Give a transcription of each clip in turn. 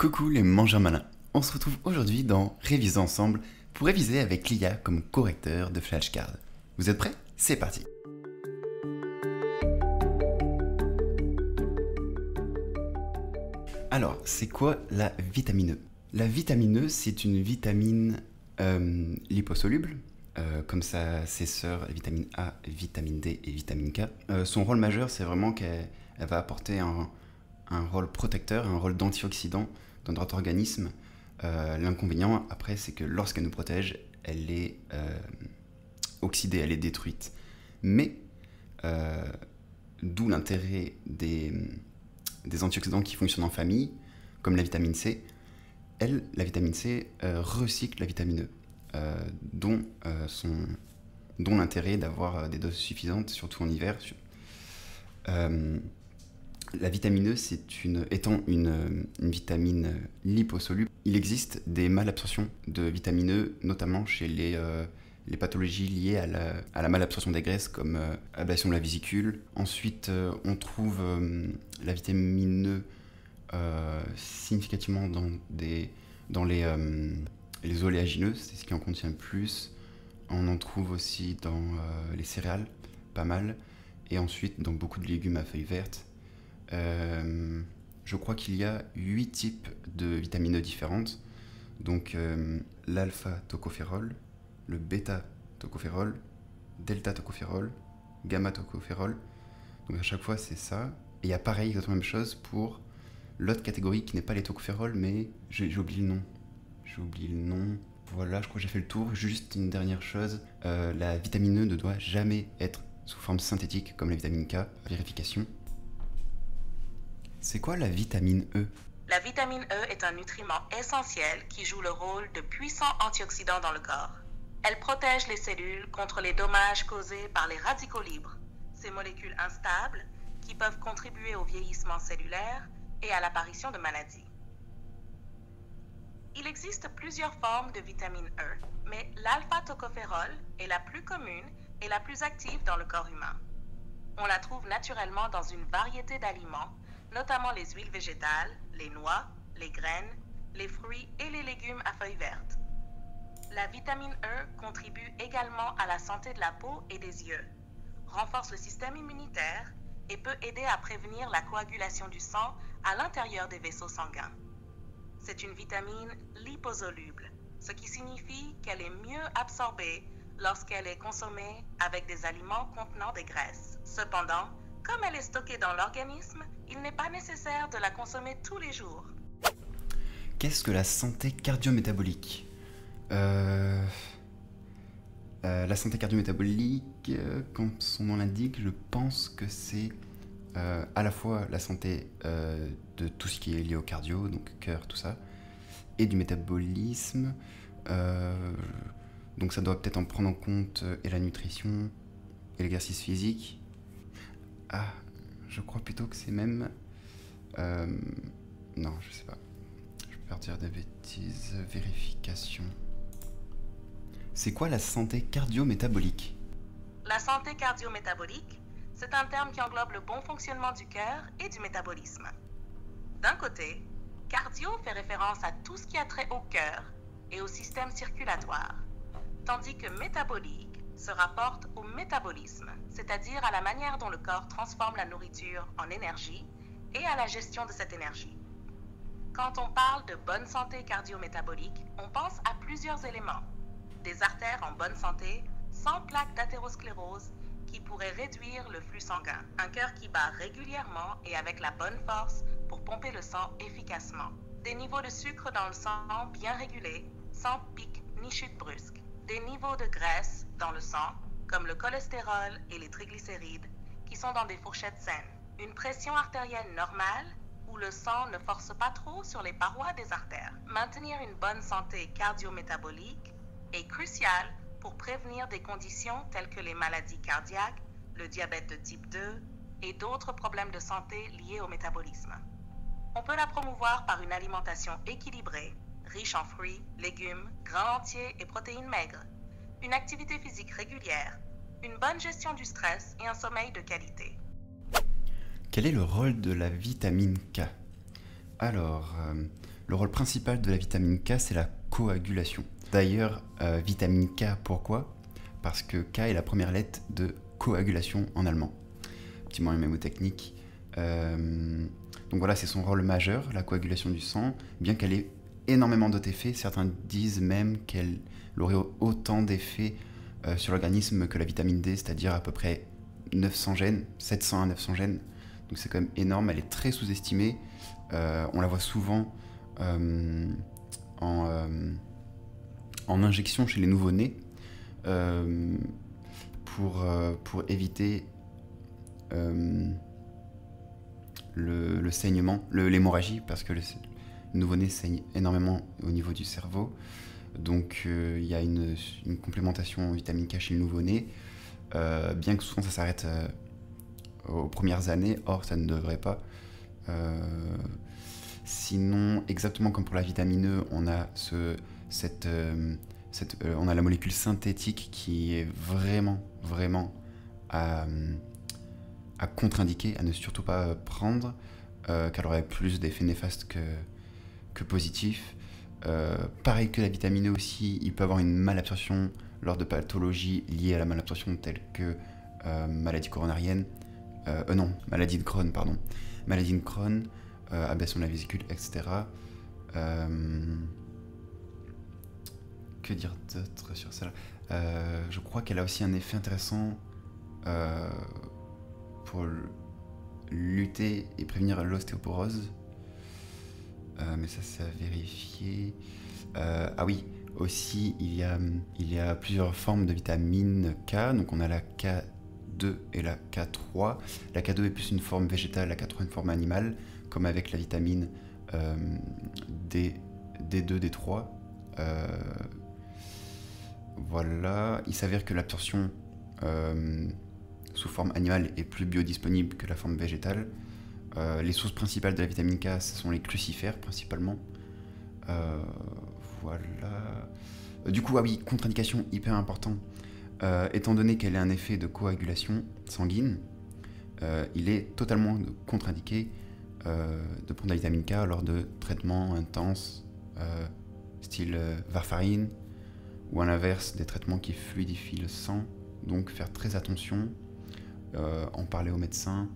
Coucou les mangeurs malins, on se retrouve aujourd'hui dans Réviser ensemble pour réviser avec l'IA comme correcteur de flashcards. Vous êtes prêts? C'est parti. Alors, c'est quoi la vitamine E? La vitamine E, c'est une vitamine euh, liposoluble, euh, comme sa ses sœurs, vitamine A, vitamine D et vitamine K. Euh, son rôle majeur, c'est vraiment qu'elle va apporter un, un rôle protecteur, un rôle d'antioxydant dans notre organisme. Euh, l'inconvénient, après, c'est que lorsqu'elle nous protège, elle est euh, oxydée, elle est détruite. Mais, euh, d'où l'intérêt des, antioxydants qui fonctionnent en famille, comme la vitamine C. Elle, la vitamine C, recycle la vitamine E, dont l'intérêt d'avoir des doses suffisantes, surtout en hiver. La vitamine E, étant une, une, vitamine liposoluble, il existe des malabsorptions de vitamine E, notamment chez les, euh, pathologies liées à la, malabsorption des graisses, comme euh, ablation de la vésicule. Ensuite, euh, on trouve euh, la vitamine E euh, significativement dans, les, euh, les oléagineuses, c'est ce qui en contient le plus. On en trouve aussi dans les céréales, pas mal. Et ensuite, dans beaucoup de légumes à feuilles vertes euh, je crois qu'il y a 8 types de vitamines E différentes. Donc euh, l'alpha-tocophérol, le bêta-tocophérol, delta-tocophérol, gamma-tocophérol. Donc à chaque fois c'est ça. Et il y a pareil, exactement la même chose pour l'autre catégorie qui n'est pas les tocophérols, mais j'ai oublié le nom. J'ai oublié le nom. Voilà, je crois que j'ai fait le tour. Juste une dernière chose, euh, la vitamine E ne doit jamais être sous forme synthétique comme la vitamine K. Vérification. C'est quoi la vitamine E? La vitamine E est un nutriment essentiel qui joue le rôle de puissant antioxydant dans le corps. Elle protège les cellules contre les dommages causés par les radicaux libres, ces molécules instables qui peuvent contribuer au vieillissement cellulaire et à l'apparition de maladies. Il existe plusieurs formes de vitamine E, mais l'alpha-tocophérol est la plus commune et la plus active dans le corps humain. On la trouve naturellement dans une variété d'aliments notamment les huiles végétales, les noix, les graines, les fruits et les légumes à feuilles vertes. La vitamine E contribue également à la santé de la peau et des yeux, renforce le système immunitaire et peut aider à prévenir la coagulation du sang à l'intérieur des vaisseaux sanguins. C'est une vitamine liposoluble, ce qui signifie qu'elle est mieux absorbée lorsqu'elle est consommée avec des aliments contenant des graisses. Cependant, comme elle est stockée dans l'organisme, il n'est pas nécessaire de la consommer tous les jours. Qu'est-ce que la santé cardio-métabolique euh... Euh, La santé cardio-métabolique, euh, comme son nom l'indique, je pense que c'est euh, à la fois la santé de tout ce qui est lié au cardio, donc cœur, tout ça, et du métabolisme. Donc ça doit peut-être en prendre en compte et la nutrition et l'exercice physique. Ah, je crois plutôt que c'est même. Euh, non, je sais pas. Je peux dire des bêtises. Vérification. C'est quoi la santé cardio-métabolique? La santé cardio-métabolique, c'est un terme qui englobe le bon fonctionnement du cœur et du métabolisme. D'un côté, cardio fait référence à tout ce qui a trait au cœur et au système circulatoire, tandis que métabolique se rapporte au métabolisme, c'est-à-dire à la manière dont le corps transforme la nourriture en énergie et à la gestion de cette énergie. Quand on parle de bonne santé cardio-métabolique, on pense à plusieurs éléments. Des artères en bonne santé, sans plaques d'athérosclérose, qui pourraient réduire le flux sanguin. Un cœur qui bat régulièrement et avec la bonne force pour pomper le sang efficacement. Des niveaux de sucre dans le sang bien régulés, sans pic ni chute brusque des niveaux de graisse dans le sang, comme le cholestérol et les triglycérides, qui sont dans des fourchettes saines. Une pression artérielle normale, où le sang ne force pas trop sur les parois des artères. Maintenir une bonne santé cardio-métabolique est crucial pour prévenir des conditions telles que les maladies cardiaques, le diabète de type 2 et d'autres problèmes de santé liés au métabolisme. On peut la promouvoir par une alimentation équilibrée riche en fruits, légumes, grains entiers et protéines maigres, une activité physique régulière, une bonne gestion du stress et un sommeil de qualité. Quel est le rôle de la vitamine K? Alors, euh, Le rôle principal de la vitamine K, c'est la coagulation. D'ailleurs, euh, vitamine K, pourquoi? Parce que K est la première lettre de coagulation en allemand. Petit moyen mémotechnique. Euh, donc voilà, c'est son rôle majeur, la coagulation du sang, bien qu'elle ait énormément d'autres effets. Certains disent même qu'elle aurait autant d'effets euh, sur l'organisme que la vitamine D, c'est-à-dire à peu près 900 gènes, 700 à 900 gènes. Donc c'est quand même énorme, elle est très sous-estimée. Euh, on la voit souvent euh, en, injection chez les nouveau-nés pour, pour éviter le, le, saignement, l'hémorragie, parce que le, nouveau-né saigne énormément au niveau du cerveau. Donc euh, il y a une, complémentation en vitamine K chez le nouveau-né, euh, bien que souvent ça s'arrête euh, aux premières années, or ça ne devrait pas. sinon, exactement comme pour la vitamine E, on a, la molécule synthétique qui est vraiment, vraiment à, à contre-indiquer, à ne surtout pas prendre, car aurait plus d'effets néfastes que, que positifs. Euh, pareil que la vitamine E aussi, il peut avoir une malabsorption lors de pathologies liées à la malabsorption telles que euh, maladie coronarienne, euh, non, maladie de Crohn, pardon, maladie de Crohn, abaissement de la vésicule, etc. que dire d'autre sur cela Je crois qu'elle a aussi un effet intéressant pour lutter et prévenir l'ostéoporose. Euh, mais ça c'est à vérifier. Euh, ah oui, aussi il y, a, plusieurs formes de vitamine K. Donc on a la K2 et la K3. La K2 est plus une forme végétale, la K3 une forme animale, comme avec la vitamine euh, D, D2, D3. voilà, il s'avère que l'absorption sous forme animale est plus biodisponible que la forme végétale. Euh, les sources principales de la vitamine K, ce sont les crucifères principalement. Euh, voilà. Euh, du coup, ah oui, contre-indication hyper important. étant donné qu'elle a un effet de coagulation sanguine, il est totalement contre-indiqué de prendre la vitamine K lors de traitements intenses, style varfarine, ou à l'inverse, des traitements qui fluidifient le sang. Donc faire très attention, en parler au médecin,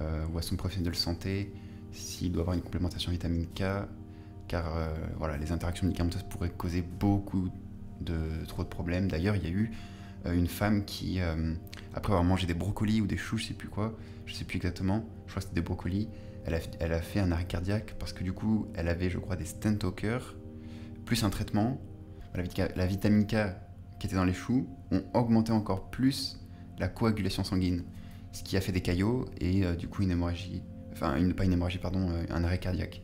euh, ou à son professionnel de santé s'il doit avoir une complémentation vitamine K, car euh, voilà, les interactions médicamenteuses pourraient causer beaucoup de trop de problèmes. D'ailleurs, il y a eu euh, une femme qui, après avoir mangé des brocolis ou des choux, je sais plus quoi, je sais plus exactement, je crois que c'était des brocolis, elle a, elle a, fait un arrêt cardiaque parce que du coup, elle avait, je crois, des stents au cœur, plus un traitement. La vitamine K qui était dans les choux ont augmenté encore plus la coagulation sanguine ce qui a fait des caillots et euh, du coup une hémorragie, enfin pas une hémorragie, pardon, euh, un arrêt cardiaque.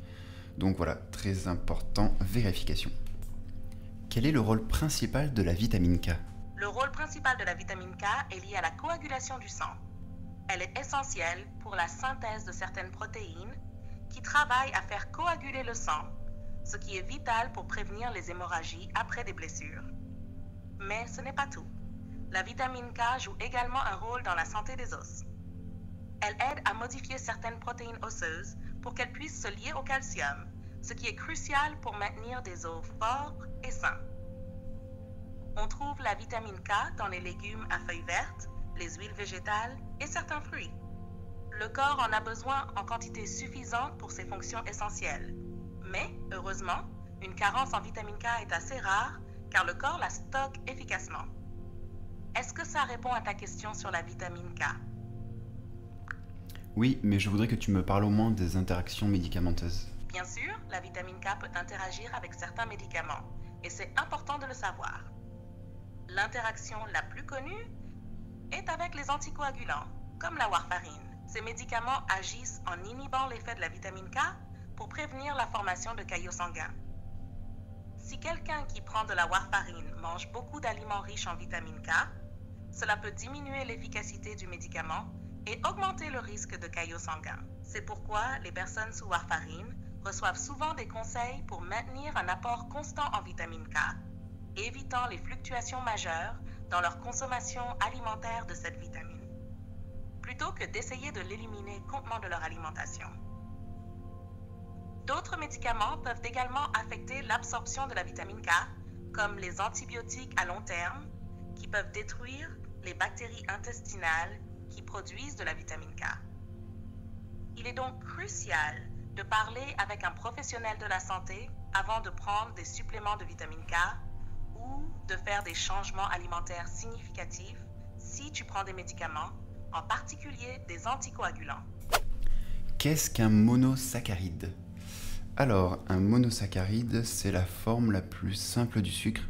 Donc voilà, très important, vérification. Quel est le rôle principal de la vitamine K? Le rôle principal de la vitamine K est lié à la coagulation du sang. Elle est essentielle pour la synthèse de certaines protéines qui travaillent à faire coaguler le sang, ce qui est vital pour prévenir les hémorragies après des blessures. Mais ce n'est pas tout la vitamine K joue également un rôle dans la santé des os. Elle aide à modifier certaines protéines osseuses pour qu'elles puissent se lier au calcium, ce qui est crucial pour maintenir des os forts et sains. On trouve la vitamine K dans les légumes à feuilles vertes, les huiles végétales et certains fruits. Le corps en a besoin en quantité suffisante pour ses fonctions essentielles. Mais, heureusement, une carence en vitamine K est assez rare car le corps la stocke efficacement. Est-ce que ça répond à ta question sur la vitamine K? Oui, mais je voudrais que tu me parles au moins des interactions médicamenteuses. Bien sûr, la vitamine K peut interagir avec certains médicaments, et c'est important de le savoir. L'interaction la plus connue est avec les anticoagulants, comme la warfarine. Ces médicaments agissent en inhibant l'effet de la vitamine K pour prévenir la formation de caillots sanguins. Si quelqu'un qui prend de la warfarine mange beaucoup d'aliments riches en vitamine K, cela peut diminuer l'efficacité du médicament et augmenter le risque de caillots sanguins. C'est pourquoi les personnes sous warfarine reçoivent souvent des conseils pour maintenir un apport constant en vitamine K, évitant les fluctuations majeures dans leur consommation alimentaire de cette vitamine, plutôt que d'essayer de l'éliminer complètement de leur alimentation. D'autres médicaments peuvent également affecter l'absorption de la vitamine K, comme les antibiotiques à long terme, qui peuvent détruire les bactéries intestinales qui produisent de la vitamine K. Il est donc crucial de parler avec un professionnel de la santé avant de prendre des suppléments de vitamine K ou de faire des changements alimentaires significatifs si tu prends des médicaments, en particulier des anticoagulants. Qu'est-ce qu'un monosaccharide? Alors, un monosaccharide, c'est la forme la plus simple du sucre,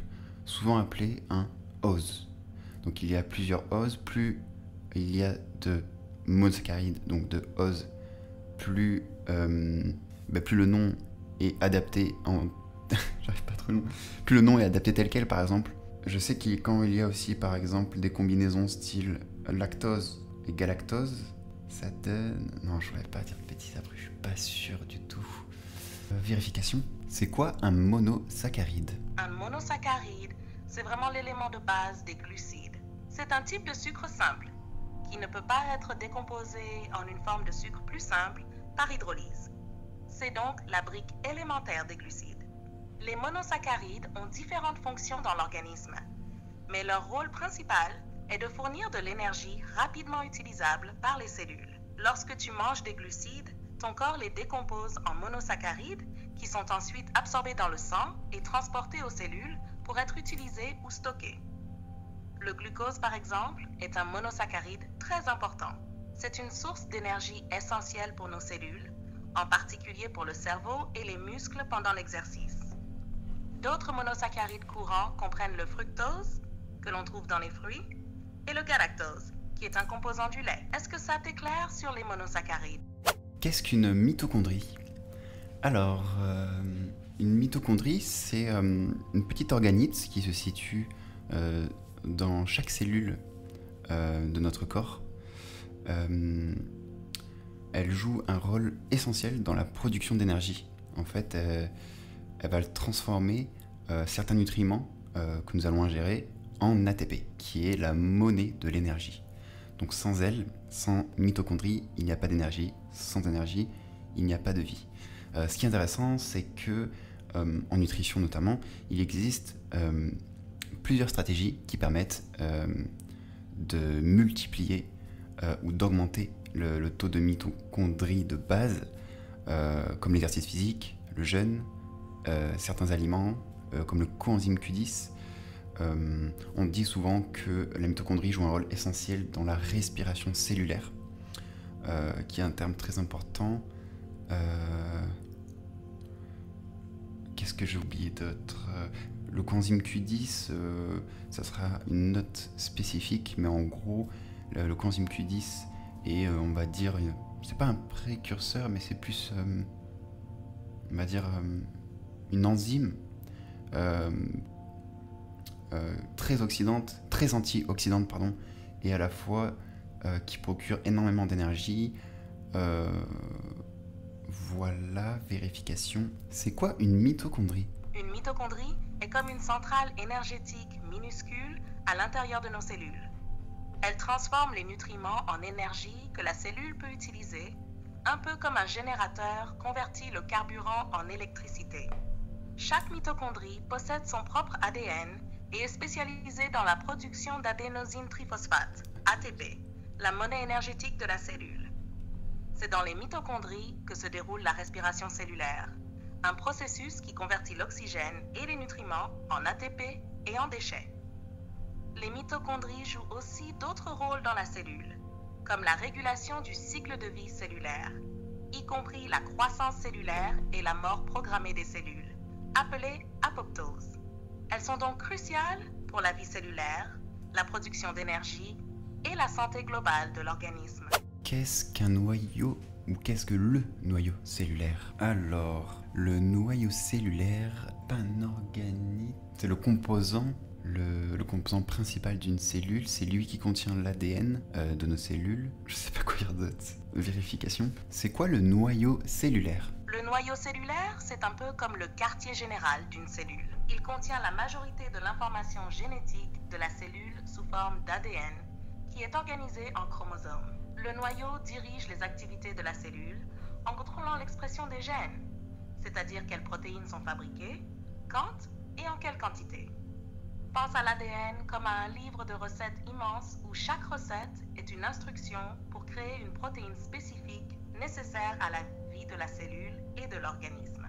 souvent appelé un ose. Donc il y a plusieurs oses, plus il y a de monosaccharides, donc de ose, plus, euh, bah, plus le nom est adapté en... Pas trop Plus le nom est adapté tel quel, par exemple. Je sais qu'il quand il y a aussi, par exemple, des combinaisons style lactose et galactose, ça donne... Non, je voudrais pas dire de bêtises après, je suis pas sûr du tout. Euh, vérification. C'est quoi un monosaccharide? Un monosaccharide, c'est vraiment l'élément de base des glucides. C'est un type de sucre simple qui ne peut pas être décomposé en une forme de sucre plus simple par hydrolyse. C'est donc la brique élémentaire des glucides. Les monosaccharides ont différentes fonctions dans l'organisme, mais leur rôle principal est de fournir de l'énergie rapidement utilisable par les cellules. Lorsque tu manges des glucides, ton corps les décompose en monosaccharides qui sont ensuite absorbés dans le sang et transportés aux cellules pour être utilisés ou stockés. Le glucose, par exemple, est un monosaccharide très important. C'est une source d'énergie essentielle pour nos cellules, en particulier pour le cerveau et les muscles pendant l'exercice. D'autres monosaccharides courants comprennent le fructose, que l'on trouve dans les fruits, et le galactose, qui est un composant du lait. Est-ce que ça t'éclaire sur les monosaccharides? Qu'est-ce qu'une mitochondrie? Alors, euh, une mitochondrie, c'est euh, une petite organite qui se situe euh, dans chaque cellule de notre corps. elle joue un rôle essentiel dans la production d'énergie. En fait, elle va transformer certains nutriments que nous allons ingérer en ATP, qui est la monnaie de l'énergie. Donc sans elle, sans mitochondrie, il n'y a pas d'énergie. Sans énergie, il n'y a pas de vie. Euh, ce qui est intéressant, c'est que euh, en nutrition notamment, il existe euh, plusieurs stratégies qui permettent de multiplier ou d'augmenter le, taux de mitochondrie de base, comme l'exercice physique, le jeûne, certains aliments, comme le coenzyme Q10, euh, on dit souvent que la mitochondrie joue un rôle essentiel dans la respiration cellulaire, qui est un terme très important. Qu'est-ce que j'ai oublié d'autre Le coenzyme Q10, ça sera une note spécifique, mais en gros, le, le coenzyme Q10 est, on va dire, c'est pas un précurseur, mais c'est plus, on va dire, une enzyme euh, très oxydante, très antioxydante, pardon, et à la fois euh, qui procure énormément d'énergie. Voilà, vérification. C'est quoi une mitochondrie? Une mitochondrie est comme une centrale énergétique minuscule à l'intérieur de nos cellules. Elle transforme les nutriments en énergie que la cellule peut utiliser, un peu comme un générateur convertit le carburant en électricité. Chaque mitochondrie possède son propre ADN et est spécialisé dans la production d'adénosine triphosphate, ATP, la monnaie énergétique de la cellule. C'est dans les mitochondries que se déroule la respiration cellulaire, un processus qui convertit l'oxygène et les nutriments en ATP et en déchets. Les mitochondries jouent aussi d'autres rôles dans la cellule, comme la régulation du cycle de vie cellulaire, y compris la croissance cellulaire et la mort programmée des cellules, appelée apoptose. Elles sont donc cruciales pour la vie cellulaire, la production d'énergie et la santé globale de l'organisme. Qu'est-ce qu'un noyau ou qu'est-ce que le noyau cellulaire? Alors, le noyau cellulaire, pas un organite, c'est le composant le, composant principal d'une cellule, c'est lui qui contient l'ADN euh, de nos cellules. Je sais pas quoi dire d'autre. Vérification. C'est quoi le noyau cellulaire? Le noyau cellulaire, c'est un peu comme le quartier général d'une cellule. Il contient la majorité de l'information génétique de la cellule sous forme d'ADN qui est organisée en chromosomes. Le noyau dirige les activités de la cellule en contrôlant l'expression des gènes. c'est-à-dire quelles protéines sont fabriquées, quand et en quelle quantité. Pense à l'ADN comme à un livre de recettes immense où chaque recette est une instruction pour créer une protéine spécifique nécessaire à la vie de la cellule et de l'organisme.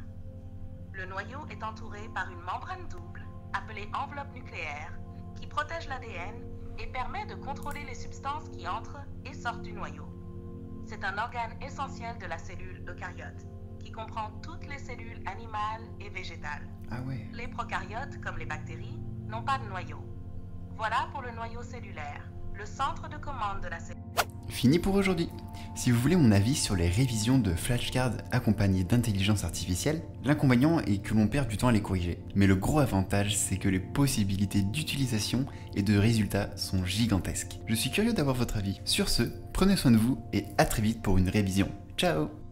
Le noyau est entouré par une membrane double appelée enveloppe nucléaire qui protège l'ADN et permet de contrôler les substances qui entrent et sortent du noyau. C'est un organe essentiel de la cellule eucaryote qui comprend toutes les cellules animales et végétales. Ah ouais. Les prokaryotes, comme les bactéries, n'ont pas de noyau. Voilà pour le noyau cellulaire, le centre de commande de la cellule. Fini pour aujourd'hui. Si vous voulez mon avis sur les révisions de flashcards accompagnées d'intelligence artificielle, l'inconvénient est que l'on perd du temps à les corriger. Mais le gros avantage, c'est que les possibilités d'utilisation et de résultats sont gigantesques. Je suis curieux d'avoir votre avis. Sur ce, prenez soin de vous et à très vite pour une révision. Ciao